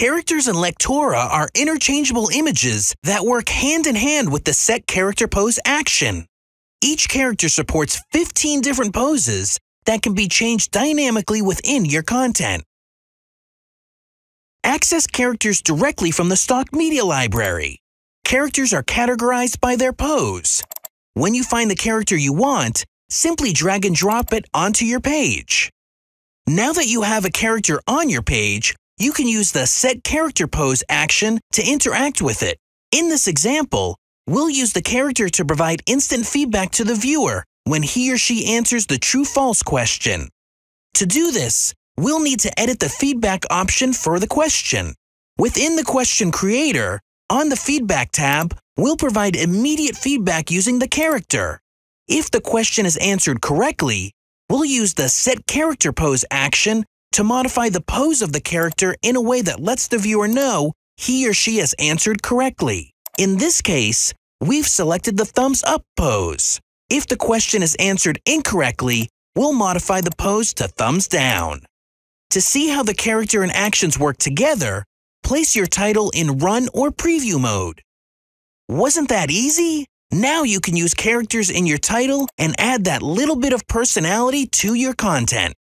Characters in Lectora are interchangeable images that work hand in hand with the set character pose action. Each character supports 15 different poses that can be changed dynamically within your content. Access characters directly from the stock media library. Characters are categorized by their pose. When you find the character you want, simply drag and drop it onto your page. Now that you have a character on your page, you can use the Set Character Pose action to interact with it. In this example, we'll use the character to provide instant feedback to the viewer when he or she answers the true-false question. To do this, we'll need to edit the feedback option for the question. Within the question creator, on the Feedback tab, we'll provide immediate feedback using the character. If the question is answered correctly, we'll use the Set Character Pose action to modify the pose of the character in a way that lets the viewer know he or she has answered correctly. In this case, we've selected the thumbs up pose. If the question is answered incorrectly, we'll modify the pose to thumbs down. To see how the character and actions work together, place your title in run or preview mode. Wasn't that easy? Now you can use characters in your title and add that little bit of personality to your content.